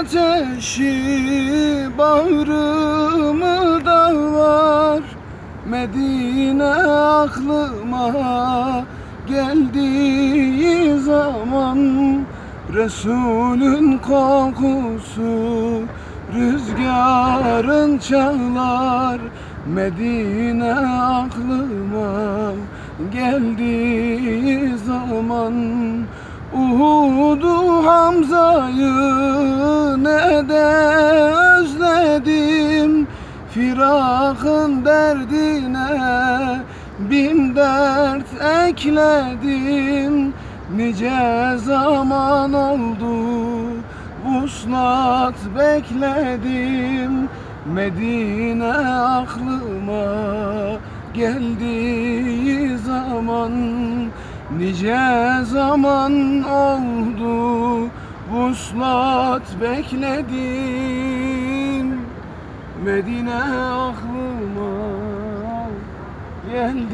Ateşi bağrımı dağlar Medine aklıma geldiği zaman Resulün kokusu rüzgarın çalar Medine aklıma geldiği zaman Uhud'u Hamza'yı ne de özledim. Firakın derdine bin dert ekledim. Nice zaman oldu vuslat bekledim. Medine aklıma geldiği zaman Nice zaman oldu vuslat bekledim Medine aklıma zaman